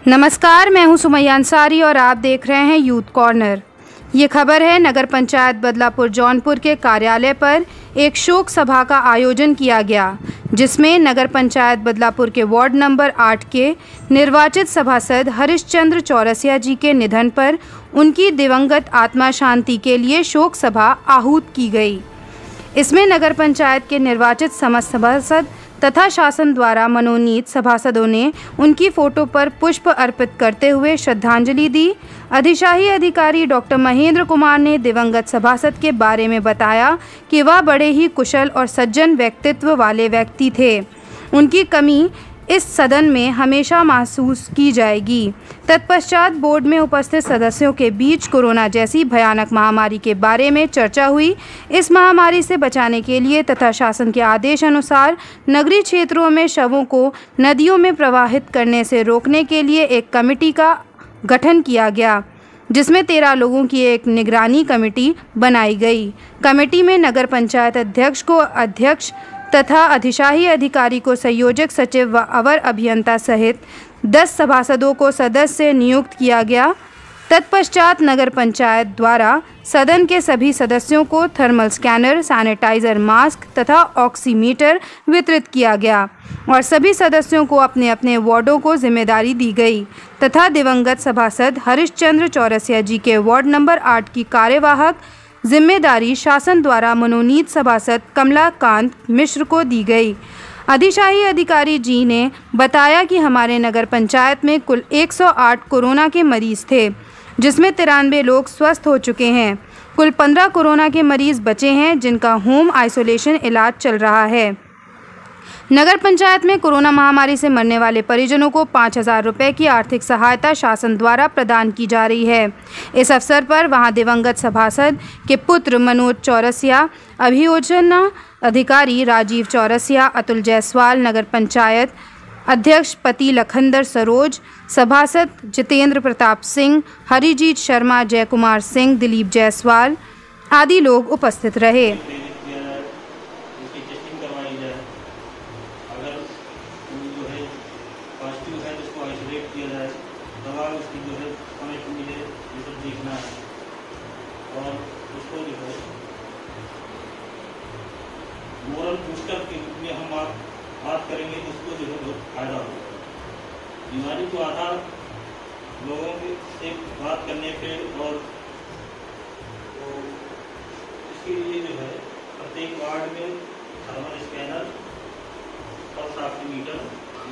नमस्कार, मैं हूँ सुमैया अंसारी और आप देख रहे हैं यूथ कॉर्नर। ये खबर है, नगर पंचायत बदलापुर जौनपुर के कार्यालय पर एक शोक सभा का आयोजन किया गया, जिसमें नगर पंचायत बदलापुर के वार्ड नंबर आठ के निर्वाचित सभासद हरिश्चंद्र चौरसिया जी के निधन पर उनकी दिवंगत आत्मा शांति के लिए शोक सभा आहूत की गई। इसमें नगर पंचायत के निर्वाचित समस्त सभासद तथा शासन द्वारा मनोनीत सभासदों ने उनकी फ़ोटो पर पुष्प अर्पित करते हुए श्रद्धांजलि दी। अधिशाही अधिकारी डॉक्टर महेंद्र कुमार ने दिवंगत सभासद के बारे में बताया कि वह बड़े ही कुशल और सज्जन व्यक्तित्व वाले व्यक्ति थे। उनकी कमी इस सदन में हमेशा महसूस की जाएगी। तत्पश्चात बोर्ड में उपस्थित सदस्यों के बीच कोरोना जैसी भयानक महामारी के बारे में चर्चा हुई। इस महामारी से बचाने के लिए तथा शासन के आदेश अनुसार नगरीय क्षेत्रों में शवों को नदियों में प्रवाहित करने से रोकने के लिए एक कमेटी का गठन किया गया, जिसमें तेरह लोगों की एक निगरानी कमेटी बनाई गई। कमेटी में नगर पंचायत अध्यक्ष को अध्यक्ष तथा अधिशाही अधिकारी को संयोजक सचिव व अवर अभियंता सहित 10 सभासदों को सदस्य नियुक्त किया गया। तत्पश्चात नगर पंचायत द्वारा सदन के सभी सदस्यों को थर्मल स्कैनर, सैनिटाइजर मास्क तथा ऑक्सीमीटर वितरित किया गया और सभी सदस्यों को अपने अपने वार्डों को ज़िम्मेदारी दी गई तथा दिवंगत सभासद हरिश्चंद्र चौरसिया जी के वार्ड नंबर आठ की कार्यवाहक ज़िम्मेदारी शासन द्वारा मनोनीत सभासद कमलाकांत मिश्र को दी गई। अधिशाही अधिकारी जी ने बताया कि हमारे नगर पंचायत में कुल 108 कोरोना के मरीज़ थे, जिसमें तिरानवे लोग स्वस्थ हो चुके हैं। कुल 15 कोरोना के मरीज़ बचे हैं, जिनका होम आइसोलेशन इलाज चल रहा है। नगर पंचायत में कोरोना महामारी से मरने वाले परिजनों को पाँच हज़ार रुपये की आर्थिक सहायता शासन द्वारा प्रदान की जा रही है। इस अवसर पर वहाँ दिवंगत सभासद के पुत्र मनोज चौरसिया, अभियोजना अधिकारी राजीव चौरसिया, अतुल जायसवाल, नगर पंचायत अध्यक्ष पति लखंदर सरोज, सभासद जितेंद्र प्रताप सिंह, हरिजीत शर्मा जय कुमार सिंह, दिलीप जायसवाल आदि लोग उपस्थित रहे किया जाए उसकी टेस्टिंग करवाई जाए अगर वो जो है पॉजिटिव है तो उसको आइसोलेट किया जाए दवा उसकी जो है समय पर मिले ये सब देखना है और उसको जो है मोरल बूस्टर के रूप में हम बात बात करेंगे तो उसको जो है बहुत फ़ायदा होगा बीमारी को आधार लोगों के से बात करने पे और तो इसके लिए जो है, प्रत्येक वार्ड में थर्मल स्कैनर पल्स ऑक्सीमीटर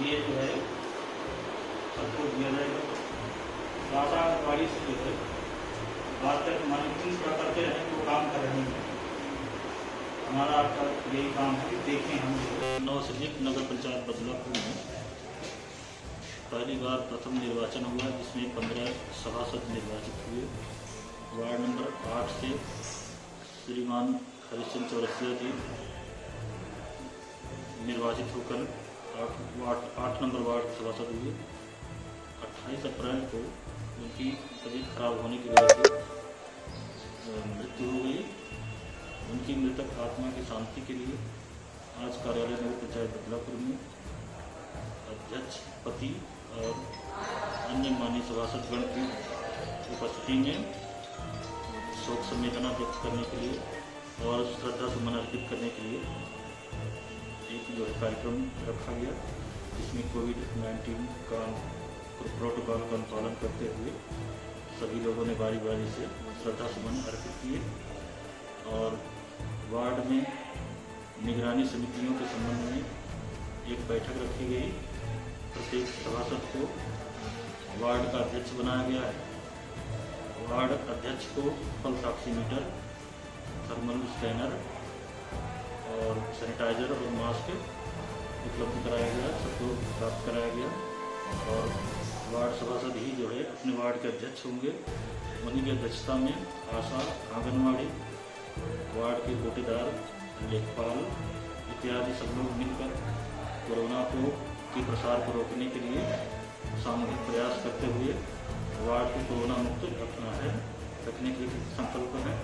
ये जो है, सबको दिया जाएगा। आशा गाड़ी से जो है, बात करके मॉनिटरिंग करते रहें तो काम कर रहे हैं। हमारा आपका यही काम है देखें हम। नौ संयुक्त नगर पंचायत बदलापुर पहली बार प्रथम निर्वाचन हुआ जिसमें पंद्रह सभासद निर्वाचित हुए। वार्ड नंबर आठ से श्रीमान हरिश्चंद्र चौरसिया जी निर्वाचित होकर आठ वार्ड, आठ नंबर वार्ड सभासद हुए। अट्ठाईस अप्रैल को उनकी तबीयत खराब होने की वजह से मृत्यु हो गई। उनकी मृतक आत्मा की शांति के लिए आज कार्यालय नगर पंचायत बदलापुर में अध्यक्ष पति और अन्य मान्य सभासदगण की उपस्थिति में शोक संवेदना व्यक्त करने के लिए और श्रद्धा सुमन अर्पित करने के लिए एक जो है कार्यक्रम रखा गया, जिसमें कोविड नाइन्टीन का प्रोटोकॉल का अनुपालन करते हुए सभी लोगों ने बारी बारी से श्रद्धा सुमन अर्पित किए और वार्ड में निगरानी समितियों के संबंध में एक बैठक रखी गई। प्रत्येक सभासद को वार्ड का अध्यक्ष बनाया गया है। वार्ड अध्यक्ष को पल्स ऑक्सीमीटर थर्मल स्कैनर और सैनिटाइजर और मास्क उपलब्ध कराया गया, सबको प्राप्त कराया गया और वार्ड सभासद ही जो है अपने वार्ड के अध्यक्ष होंगे। उन्हीं की अध्यक्षता में आशा आंगनवाड़ी, वार्ड के कोटेदार लेखपाल इत्यादि सब लोग मिलकर कोरोना को के प्रसार को रोकने के लिए सामूहिक प्रयास करते हुए वार्ड को कोरोना मुक्त रखना है, रखने के संकल्प है।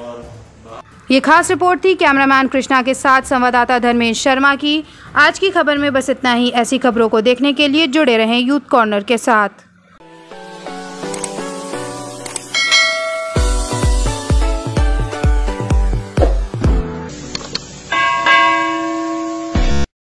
और ये खास रिपोर्ट थी कैमरामैन कृष्णा के साथ, संवाददाता धर्मेंद्र शर्मा की। आज की खबर में बस इतना ही। ऐसी खबरों को देखने के लिए जुड़े रहें यूथ कॉर्नर के साथ।